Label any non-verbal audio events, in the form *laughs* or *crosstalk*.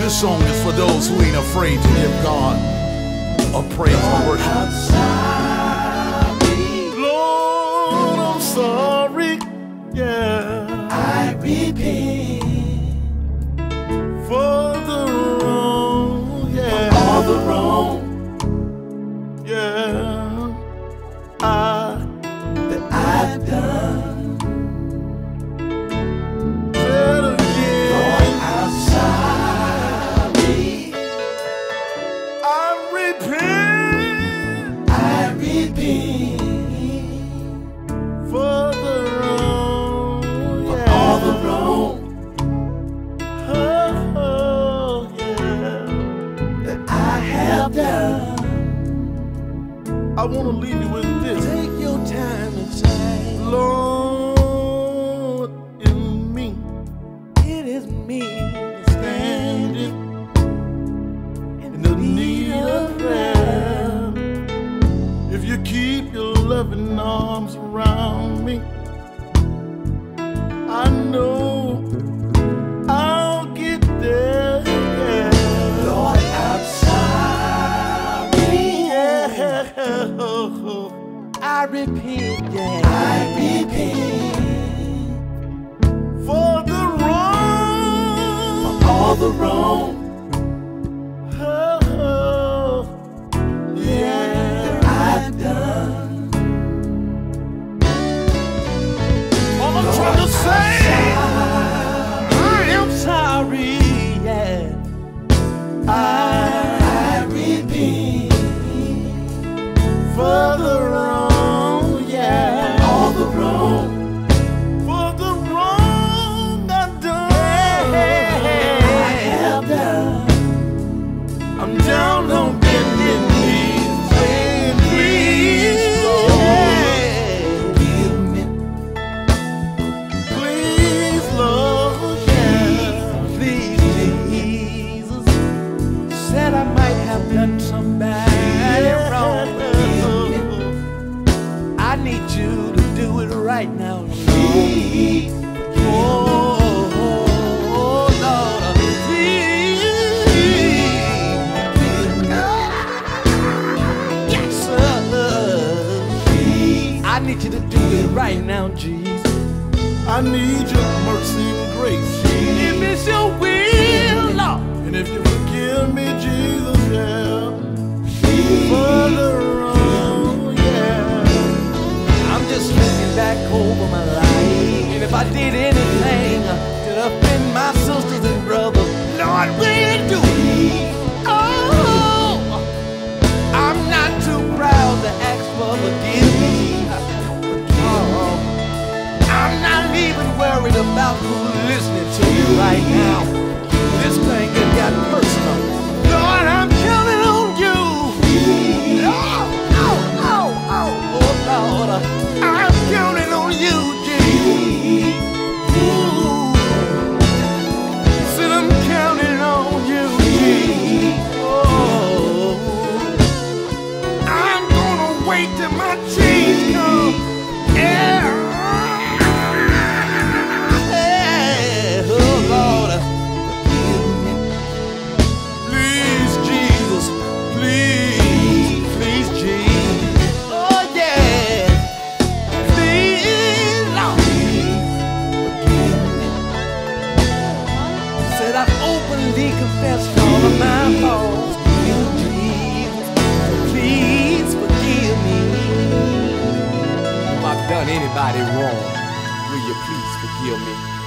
This song is for those who ain't afraid to give God a praise and worship. Lord, I'm sorry. Yeah. I repent For the wrong. Yeah. all the wrong Yeah. I that I've done. Done. I want to leave you with this. Take your time and say, Lord, in me, It is me standing standing in the need of prayer. If you keep your loving arms around me, I repent, yeah. I repent For the wrong. for all the wrong Oh, *laughs* yeah. I've done. All I'm trying to say, I am sorry, yeah. I repent for the wrong, right now, Lord. Oh, Lord, please. Yes, sir. I need you to do it right now, Jesus. I need your mercy and grace. If it's your will, Lord. And if you forgive me, Jesus, yeah. Anything. To offend my sisters and brothers, Lord, will do Please forgive me. I've done anybody wrong, will you please forgive me?